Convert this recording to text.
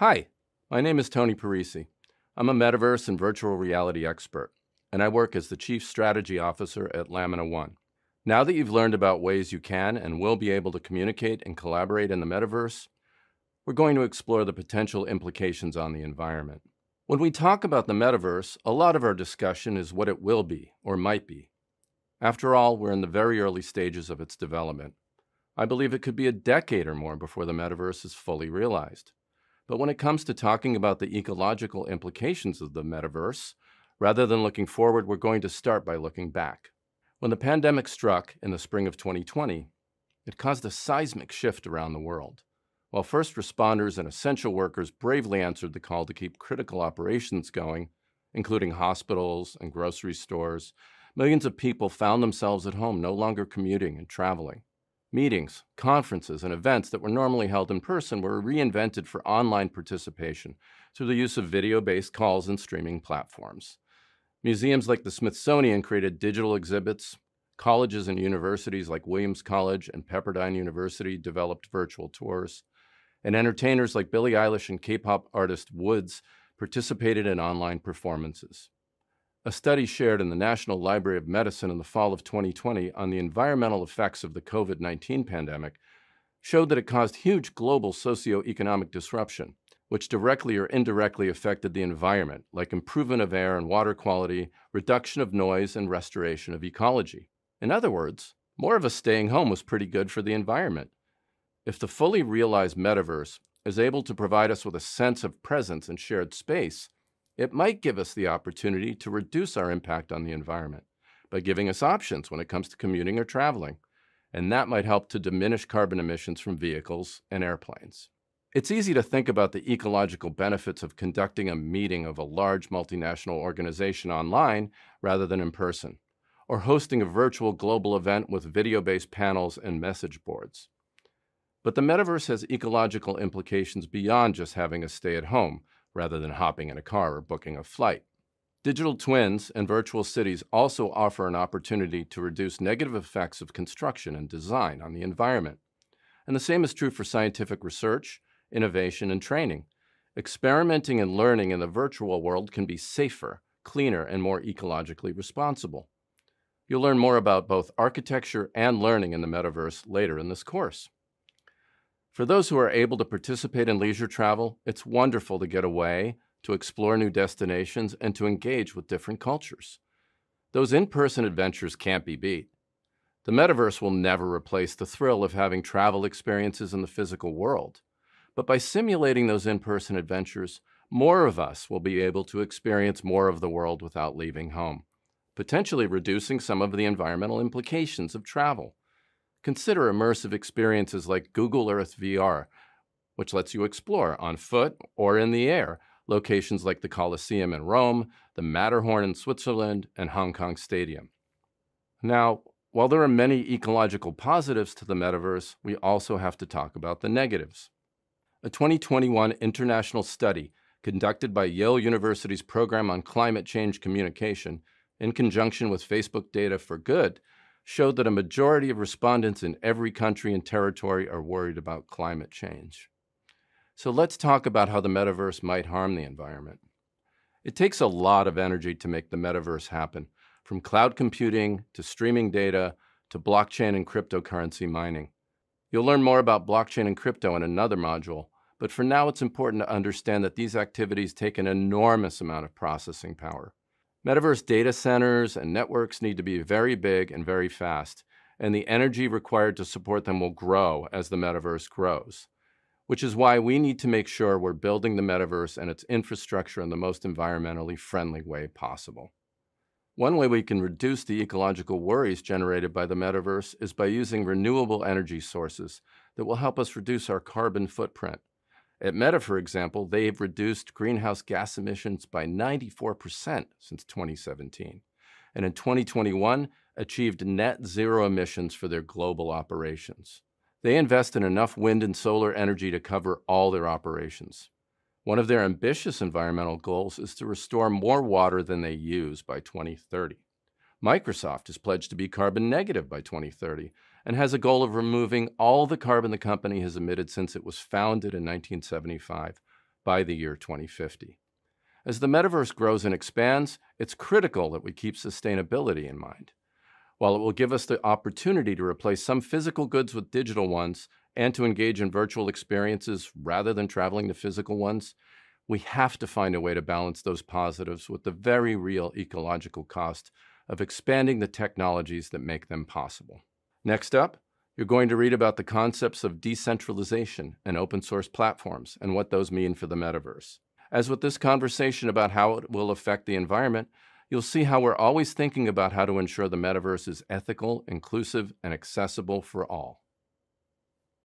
Hi, my name is Tony Parisi. I'm a metaverse and virtual reality expert, and I work as the Chief Strategy Officer at Lamina1. Now that you've learned about ways you can and will be able to communicate and collaborate in the metaverse, we're going to explore the potential implications on the environment. When we talk about the metaverse, a lot of our discussion is what it will be or might be. After all, we're in the very early stages of its development. I believe it could be a decade or more before the metaverse is fully realized. But when it comes to talking about the ecological implications of the metaverse, rather than looking forward, we're going to start by looking back. When the pandemic struck in the spring of 2020, it caused a seismic shift around the world. While first responders and essential workers bravely answered the call to keep critical operations going, including hospitals and grocery stores, millions of people found themselves at home, no longer commuting and traveling. Meetings, conferences, and events that were normally held in person were reinvented for online participation through the use of video based calls and streaming platforms. Museums like the Smithsonian created digital exhibits. Colleges and universities like Williams College and Pepperdine University developed virtual tours. And entertainers like Billie Eilish and K pop artist WOODZ participated in online performances. A study shared in the National Library of Medicine in the fall of 2020 on the environmental effects of the COVID 19 pandemic showed that it caused huge global socioeconomic disruption, which directly or indirectly affected the environment, like improvement of air and water quality, reduction of noise, and restoration of ecology. In other words, more of us staying home was pretty good for the environment. If the fully realized metaverse is able to provide us with a sense of presence and shared space, it might give us the opportunity to reduce our impact on the environment by giving us options when it comes to commuting or traveling, and that might help to diminish carbon emissions from vehicles and airplanes. It's easy to think about the ecological benefits of conducting a meeting of a large multinational organization online rather than in person, or hosting a virtual global event with video based panels and message boards. But the metaverse has ecological implications beyond just having us stay at home rather than hopping in a car or booking a flight. Digital twins and virtual cities also offer an opportunity to reduce negative effects of construction and design on the environment. And the same is true for scientific research, innovation, and training. Experimenting and learning in the virtual world can be safer, cleaner, and more ecologically responsible. You'll learn more about both architecture and learning in the metaverse later in this course. For those who are able to participate in leisure travel, it's wonderful to get away, to explore new destinations, and to engage with different cultures. Those in person adventures can't be beat. The metaverse will never replace the thrill of having travel experiences in the physical world. But by simulating those in person adventures, more of us will be able to experience more of the world without leaving home, potentially reducing some of the environmental implications of travel. Consider immersive experiences like Google Earth VR, which lets you explore on foot or in the air locations like the Colosseum in Rome, the Matterhorn in Switzerland, and Hong Kong Stadium. Now, while there are many ecological positives to the metaverse, we also have to talk about the negatives. A 2021 international study conducted by Yale University's Program on Climate Change Communication, in conjunction with Facebook Data for Good, showed that a majority of respondents in every country and territory are worried about climate change. So let's talk about how the metaverse might harm the environment. It takes a lot of energy to make the metaverse happen, from cloud computing to streaming data to blockchain and cryptocurrency mining. You'll learn more about blockchain and crypto in another module, but for now it's important to understand that these activities take an enormous amount of processing power. Metaverse data centers and networks need to be very big and very fast, and the energy required to support them will grow as the metaverse grows, which is why we need to make sure we're building the metaverse and its infrastructure in the most environmentally friendly way possible. One way we can reduce the ecological worries generated by the metaverse is by using renewable energy sources that will help us reduce our carbon footprint at Meta, for example, they've reduced greenhouse gas emissions by 94% since 2017, and in 2021 achieved net zero emissions for their global operations. They invest in enough wind and solar energy to cover all their operations. One of their ambitious environmental goals is to restore more water than they use by 2030. Microsoft is pledged to be carbon negative by 2030 and has a goal of removing all the carbon the company has emitted since it was founded in 1975 by the year 2050. As the metaverse grows and expands, it's critical that we keep sustainability in mind. While it will give us the opportunity to replace some physical goods with digital ones and to engage in virtual experiences rather than traveling to physical ones, we have to find a way to balance those positives with the very real ecological cost of expanding the technologies that make them possible. Next up, you're going to read about the concepts of decentralization and open source platforms and what those mean for the metaverse. As with this conversation about how it will affect the environment, you'll see how we're always thinking about how to ensure the metaverse is ethical, inclusive, and accessible for all.